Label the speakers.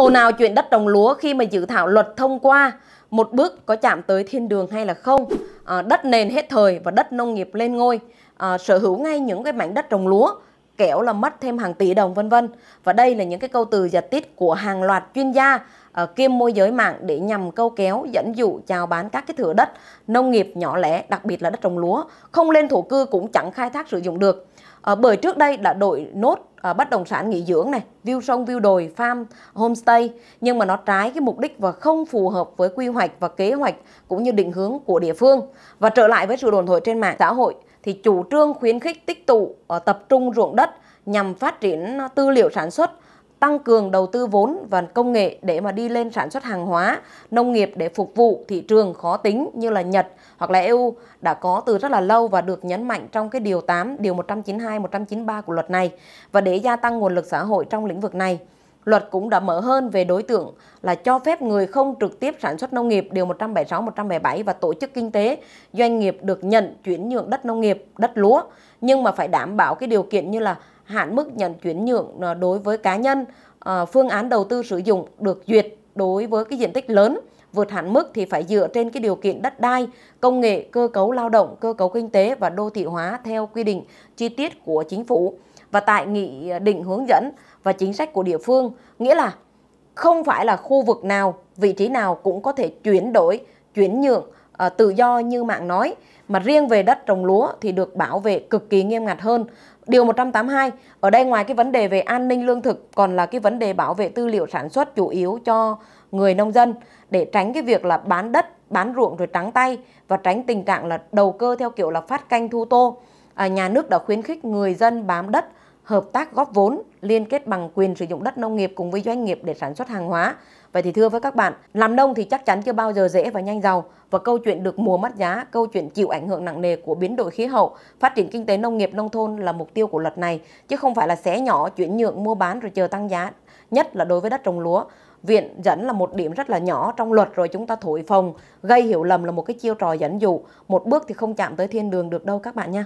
Speaker 1: Ồn ào chuyện đất trồng lúa khi mà dự thảo luật thông qua một bước có chạm tới thiên đường hay là không? À, đất nền hết thời và đất nông nghiệp lên ngôi, à, sở hữu ngay những cái mảnh đất trồng lúa kẻo là mất thêm hàng tỷ đồng vân vân. Và đây là những cái câu từ giật tít của hàng loạt chuyên gia ở kiêm môi giới mạng để nhằm câu kéo dẫn dụ chào bán các cái thửa đất nông nghiệp nhỏ lẻ, đặc biệt là đất trồng lúa, không lên thổ cư cũng chẳng khai thác sử dụng được. Uh, bởi trước đây đã đổi nốt ờ, bất động sản nghỉ dưỡng này, view sông, view đồi, farm, homestay nhưng mà nó trái cái mục đích và không phù hợp với quy hoạch và kế hoạch cũng như định hướng của địa phương. Và trở lại với sự đồn thổi trên mạng xã hội thì chủ trương khuyến khích tích tụ ờ, tập trung ruộng đất nhằm phát triển tư liệu sản xuất tăng cường đầu tư vốn và công nghệ để mà đi lên sản xuất hàng hóa, nông nghiệp để phục vụ thị trường khó tính như là Nhật hoặc là EU đã có từ rất là lâu và được nhấn mạnh trong cái điều 8, điều 192, 193 của luật này. Và để gia tăng nguồn lực xã hội trong lĩnh vực này, luật cũng đã mở hơn về đối tượng là cho phép người không trực tiếp sản xuất nông nghiệp điều 176 177 và tổ chức kinh tế. Doanh nghiệp được nhận chuyển nhượng đất nông nghiệp, đất lúa nhưng mà phải đảm bảo cái điều kiện như là hạn mức nhận chuyển nhượng ờ, đối với cá nhân, ờ, phương án đầu tư sử dụng được duyệt đối với cái diện tích lớn vượt hạn mức thì phải dựa trên cái điều kiện đất đai, công nghệ, cơ cấu lao động, cơ cấu kinh tế và đô thị hóa theo quy định chi tiết của chính phủ và tại nghị à, định hướng dẫn và chính sách của địa phương, nghĩa là không phải là khu vực nào, vị trí nào cũng có thể chuyển đổi, chuyển nhượng uh, tự do như mạng nói, mà riêng về đất trồng lúa thì được bảo vệ cực kỳ nghiêm ngặt hơn. Điều 182, ở đây ngoài cái vấn đề về an ninh lương thực còn là cái vấn đề bảo vệ tư liệu sản xuất chủ yếu cho người nông dân để tránh cái việc là bán đất, bán ruộng rồi trắng tay và tránh tình trạng là đầu cơ theo kiểu là phát canh thu tô. À, nhà nước đã khuyến khích người dân bám đất, hợp tác góp vốn, liên kết bằng quyền sử dụng đất nông nghiệp cùng với doanh nghiệp để sản xuất hàng hóa. Vậy thì thưa với các bạn, làm nông thì chắc chắn chưa bao giờ dễ và nhanh giàu và câu chuyện được mùa mất giá, câu chuyện chịu ảnh hưởng nặng nề của biến đổi khí hậu, phát triển kinh tế nông nghiệp nông thôn là mục tiêu của luật này chứ không phải là xé nhỏ chuyển nhượng mua bán rồi chờ tăng giá, nhất là đối với đất trồng lúa. Viện dẫn là một điểm rất là nhỏ trong luật rồi chúng ta thổi phồng, gây hiểu lầm là một cái chiêu trò dẫn dụ. Một bước thì không chạm tới thiên đường được đâu các bạn nha.